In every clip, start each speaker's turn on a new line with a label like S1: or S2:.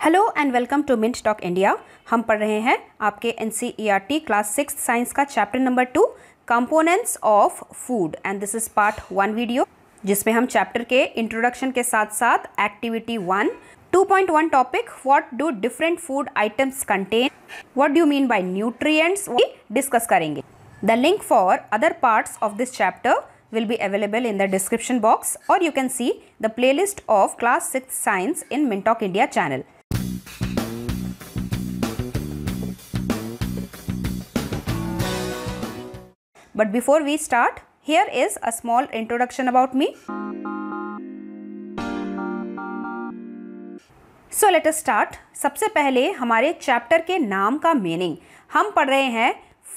S1: Hello and welcome to Mint Talk India हम पढ़ रहे हैं आपके एन क्लास सिक्स साइंस का chapter number two components of food and this is part one video जिसमें हम चैप्टर के इंट्रोडक्शन के साथ साथ activity one 2.1 topic what do different food items contain what do mean by nutrients discuss करेंगे। The link for other parts of this chapter will be available in the description box or you can see the playlist of class 6 science in Mintalk India channel. But before we start, here is a small introduction about me. So let start सबसे पहले हमारे chapter के नाम का meaning हम पढ़ रहे हैं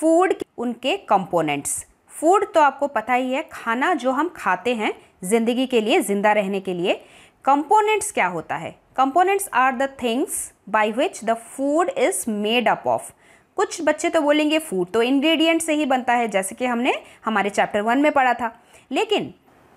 S1: फ़ूड उनके कंपोनेंट्स फ़ूड तो आपको पता ही है खाना जो हम खाते हैं ज़िंदगी के लिए ज़िंदा रहने के लिए कंपोनेंट्स क्या होता है? Components are the things by which the food is made up of कुछ बच्चे तो बोलेंगे फ़ूड तो इंग्रेडिएंट से ही बनता है, जैसे कि हमने हमारे चैप्टर वन में पढ़ा था। लेकिन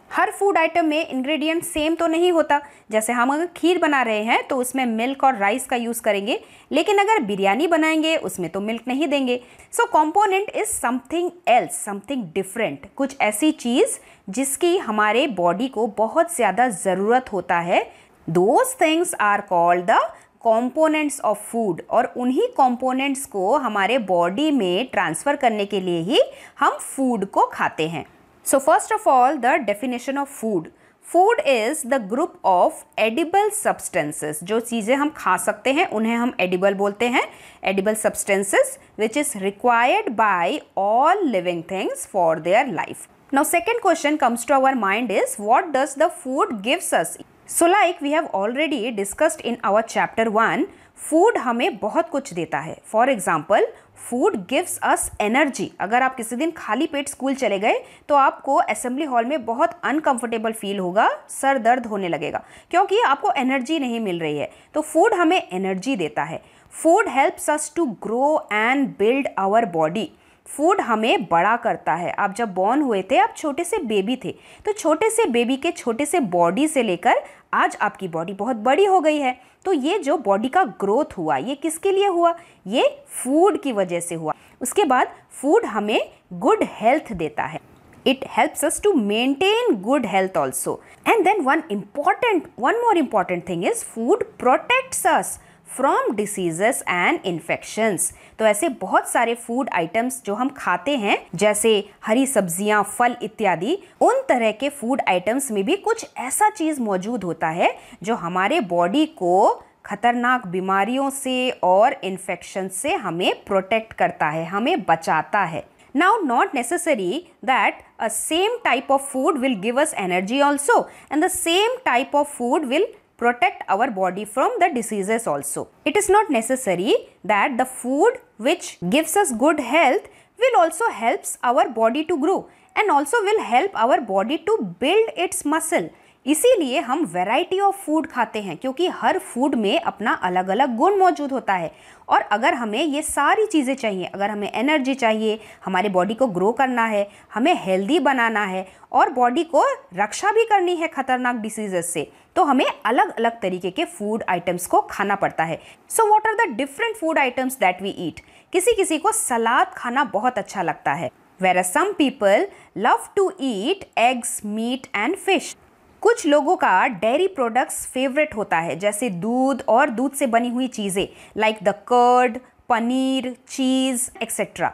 S1: हर फ़ूड आइटम में इंग्रेडिएंट सेम तो नहीं होता। जैसे हम अगर खीर बना रहे हैं तो उसमें मिल्क और राइस का यूज़ करेंगे। लेकिन अगर बिरयानी बनाएँगे, उसमें तो मिल्क नहीं देंगे। So component is something else something different कुछ ऐसी चीज़ जिसकी हमारे बॉडी को बहुत ज़्यादा ज़रूरत होता है। Those things are called the components of food और उन्हीं कॉम्पोनेंट्स को हमारे बॉडी में ट्रांसफ़र करने के लिए ही हम फ़ूड को खाते हैं। So first of all the definition of food food is the group of edible substances जो चीज़ें हम खा सकते हैं, उन्हें हम एडिबल बोलते हैं। Edible substances which is required by all living things for their life now second question comes to our mind is what does the food gives us so like we have already discussed in our chapter one food हमें बहुत कुछ देता है। For example food gives us energy अगर आप किसी दिन खाली पेट स्कूल चले गए तो आपको असेंबली हॉल में बहुत अनकंफर्टेबल फील होगा, सर दर्द होने लगेगा, क्योंकि आपको एनर्जी नहीं मिल रही है। तो फ़ूड हमें एनर्जी देता है। Food helps us to grow and build our body food हमें बड़ा करता है। आप जब बॉर्न हुए थे, आप छोटे से बेबी थे। तो छोटे से बेबी के छोटे से बॉडी से लेकर आज आपकी बॉडी बहुत बड़ी हो गई है। तो ये जो बॉडी का ग्रोथ हुआ, ये किसके लिए हुआ? ये फ़ूड की वजह से हुआ। उसके बाद फ़ूड हमें गुड हेल्थ देता है। It helps us to maintain good health also and then one important one more important thing is food protects us from diseases and infections तो ऐसे बहुत सारे फ़ूड आइटम्स जो हम खाते हैं, जैसे हरी सब्ज़ियाँ, फल इत्यादि, उन तरह के फ़ूड आइटम्स में भी कुछ ऐसा चीज़ मौजूद होता है जो हमारे बॉडी को खतरनाक बीमारियों से और इन्फेक्शन से हमें प्रोटेक्ट करता है, हमें बचाता है। Now not necessary that a same type of food will give us energy also and the same type of food will protect our body from the diseases also. It is not necessary that the food which gives us good health will also helps our body to grow and also will help our body to build its muscle. इसीलिए हम variety of food खाते हैं, क्योंकि हर food में अपना अलग अलग गुण मौजूद होता है। और अगर हमें ये सारी चीज़ें चाहिए, अगर हमें एनर्जी चाहिए, हमारे बॉडी को ग्रो करना है, हमें हेल्दी बनाना है, और बॉडी को रक्षा भी करनी है खतरनाक डिसीजेस से तो हमें अलग अलग तरीके के फ़ूड आइटम्स को खाना पड़ता है। So what are the different food items that we eat किसी किसी को सलाद खाना बहुत अच्छा लगता है where some people love to eat eggs meat and fish कुछ लोगों का डेयरी प्रोडक्ट्स फेवरेट होता है, जैसे दूध और दूध से बनी हुई चीज़ें like the curd paneer cheese etcetera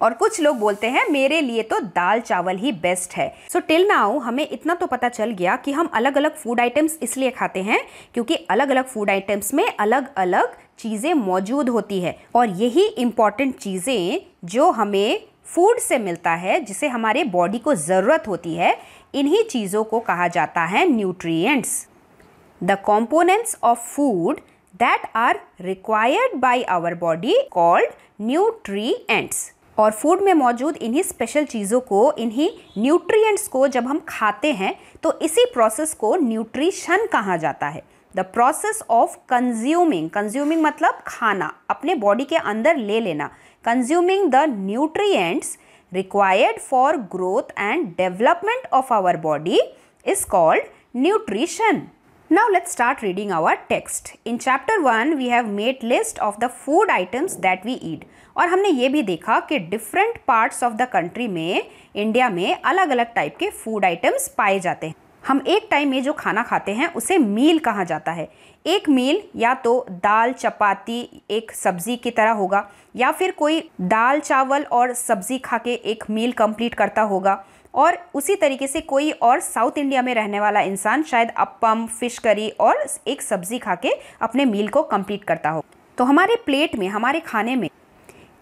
S1: और कुछ लोग बोलते हैं, मेरे लिए तो दाल चावल ही बेस्ट है. सो टिल नाउ हमें इतना तो पता चल गया कि हम अलग अलग फ़ूड आइटम्स इसलिए खाते हैं, क्योंकि अलग अलग फ़ूड आइटम्स में अलग अलग चीज़ें मौजूद होती है। और यही इंपॉर्टेंट चीज़ें जो हमें फ़ूड से मिलता है, जिसे हमारे बॉडी को ज़रूरत होती है, इन्हीं चीज़ों को कहा जाता है nutrients. The components of food that are required by our body called nutrients. और फ़ूड में मौजूद इन्हीं स्पेशल चीज़ों को, इन्हीं न्यूट्रिएंट्स को जब हम खाते हैं तो इसी प्रोसेस को न्यूट्रिशन कहा जाता है। The process of consuming consuming मतलब खाना, अपने बॉडी के अंदर ले लेना। Consuming the nutrients required for growth and development of our body is called nutrition. Now let's start reading our text. In chapter 1 we have made list of the food items that we eat. और हमने ये भी देखा कि different parts of the country में India में अलग अलग टाइप के फ़ूड आइटम्स पाए जाते हैं हम एक टाइम में जो खाना खाते हैं, उसे मील कहा जाता है। एक मील या तो दाल, चपाती, एक सब्ज़ी की तरह होगा, या फिर कोई दाल, चावल और सब्ज़ी खा के एक मील कंप्लीट करता होगा। और उसी तरीके से कोई और साउथ इंडिया में रहने वाला इंसान शायद अपम फ़िश करी और एक सब्ज़ी खा के अपने मील को कंप्लीट करता हो। तो हमारे प्लेट में, हमारे खाने में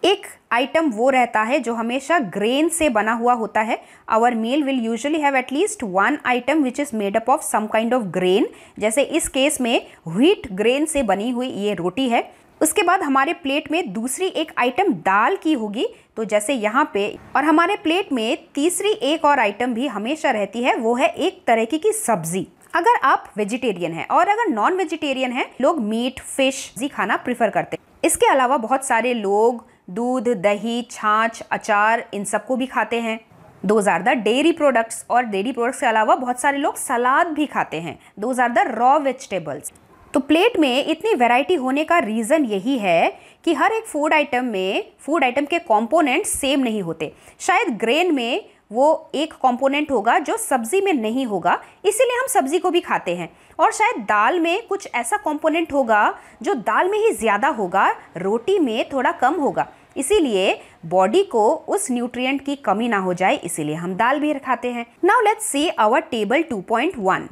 S1: एक आइटम वो रहता है जो हमेशा ग्रेन से बना हुआ होता है। Our meal will usually have at least one item which is made up of some kind of grain जैसे इस केस में व्हीट ग्रेन से बनी हुई ये रोटी है। उसके बाद हमारे प्लेट में दूसरी एक आइटम दाल की होगी। तो जैसे यहाँ पे और हमारे प्लेट में तीसरी एक और आइटम भी हमेशा रहती है। वो है एक तरह की, की सब्ज़ी। अगर आप वेजिटेरियन हैं और अगर नॉन वेजिटेरियन हैं लोग मीट फ़िश जी खाना प्रिफर करते हैं। इसके अलावा बहुत सारे लोग दूध, दही, छाछ, अचार, इन सबको भी खाते हैं। दो आर द डेयरी प्रोडक्ट्स और डेयरी प्रोडक्ट्स के अलावा बहुत सारे लोग सलाद भी खाते हैं। Those are the raw vegetables तो प्लेट में इतनी वैरायटी होने का रीज़न यही है कि हर एक फ़ूड आइटम में फ़ूड आइटम के कंपोनेंट सेम नहीं होते। शायद ग्रेन में वो एक कंपोनेंट होगा जो सब्ज़ी में नहीं होगा, इसीलिए हम सब्ज़ी को भी खाते हैं। और शायद दाल में कुछ ऐसा कंपोनेंट होगा जो दाल में ही ज़्यादा होगा, रोटी में थोड़ा कम होगा। इसीलिए बॉडी को उस न्यूट्रिएंट की कमी ना हो जाए, इसीलिए हम दाल भी खाते हैं। Now let's see our table 2.1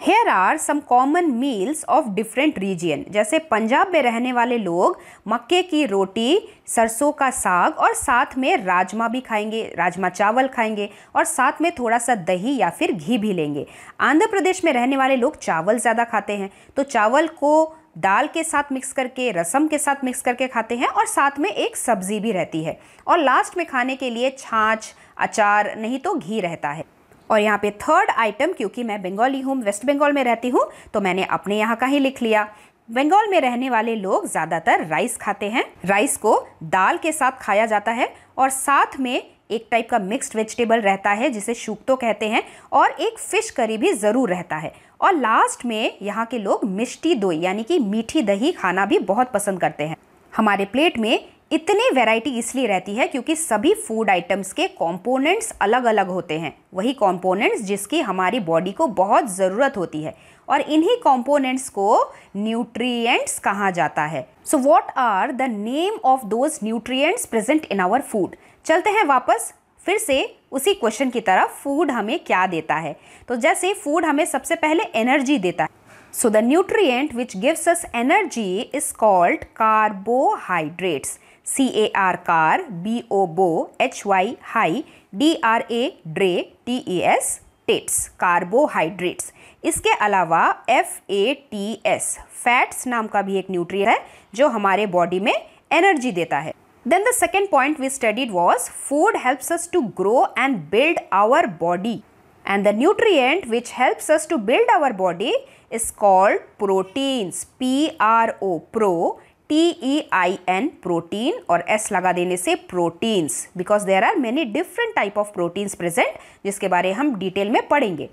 S1: here are some common meals of different region जैसे पंजाब में रहने वाले लोग मक्के की रोटी, सरसों का साग और साथ में राजमा भी खाएँगे, राजमा चावल खाएँगे और साथ में थोड़ा सा दही या फिर घी भी लेंगे। आंध्र प्रदेश में रहने वाले लोग चावल ज़्यादा खाते हैं। तो चावल को दाल के साथ मिक्स करके, रसम के साथ मिक्स करके खाते हैं और साथ में एक सब्ज़ी भी रहती है। और लास्ट में खाने के लिए छाछ, अचार, नहीं तो घी रहता है। और यहाँ पे थर्ड आइटम क्योंकि मैं बंगाली हूँ, वेस्ट बंगाल में रहती हूँ तो मैंने अपने यहाँ का ही लिख लिया। बंगाल में रहने वाले लोग ज़्यादातर राइस खाते हैं। राइस को दाल के साथ खाया जाता है और साथ में एक टाइप का मिक्स्ड वेजिटेबल रहता है, जिसे शुक्तो कहते हैं, और एक फ़िश करी भी ज़रूर रहता है। और लास्ट में यहाँ के लोग मिष्टी दही यानी कि मीठी दही खाना भी बहुत पसंद करते हैं। हमारे प्लेट में इतनी वैरायटी इसलिए रहती है क्योंकि सभी फ़ूड आइटम्स के कंपोनेंट्स अलग अलग होते हैं। वही कंपोनेंट्स जिसकी हमारी बॉडी को बहुत ज़रूरत होती है। और इन्हीं कंपोनेंट्स को न्यूट्रिएंट्स कहा जाता है। So what are the name of those nutrients present in our food चलते हैं वापस, फिर से उसी क्वेश्चन की तरफ़ फ़ूड हमें क्या देता है? तो जैसे फ़ूड हमें सबसे पहले एनर्जी देता है। So the nutrient which gives us energy is called carbohydrates C A R car B O bo H Y hy D R A dra T E S trates carbohydrates इसके अलावा F A T S fats नाम का भी एक न्यूट्रिय है, जो हमारे body में एनर्जी देता है। Then the second point we studied was food helps us to grow and build our body and the nutrient which helps us to build our body is called proteins P R O pro T E I N protein और S लगा देने से proteins because there are many different type of proteins present जिसके बारे हम detail में पढ़ेंगे।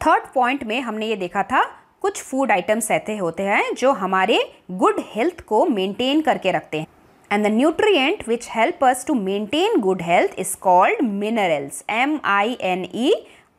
S1: Third point में हमने ये देखा था, कुछ फ़ूड आइटम्स ऐसे होते हैं जो हमारे गुड हेल्थ को मेंटेन करके रखते हैं। And the nutrient which help us to maintain good health is called minerals M I N E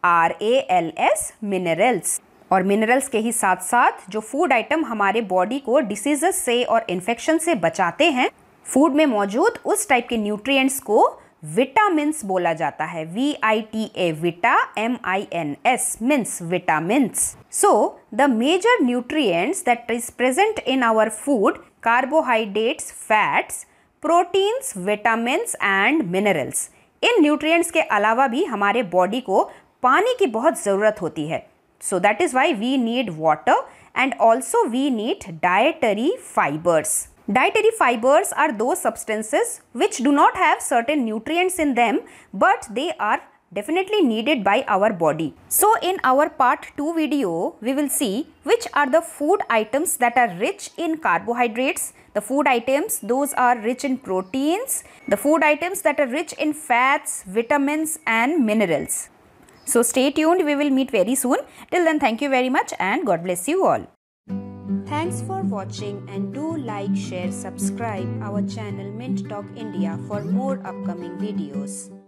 S1: R A L S minerals और मिनरल्स के ही साथ साथ जो फ़ूड आइटम हमारे बॉडी को डिसीजेस से और इन्फेक्शन से बचाते हैं फ़ूड में मौजूद उस टाइप के न्यूट्रिएंट्स को विटामिन्स बोला जाता है। V I T A vita M I N S means vitamins so the major nutrients that is present in our food carbohydrates fats proteins vitamins and minerals in nutrients के अलावा भी हमारे body को पानी की बहुत ज़रूरत होती है। So that is why we need water and also we need dietary fibers. Dietary fibers are those substances which do not have certain nutrients in them but they are definitely needed by our body. So in our part 2 video, we will see which are the food items that are rich in carbohydrates, the food items those are rich in proteins, the food items that are rich in fats, vitamins and minerals. So stay tuned. We will meet very soon. Till then, thank you very much and God bless you all. Thanks for watching and do like, share, subscribe our channel Mint Talk India for more upcoming videos.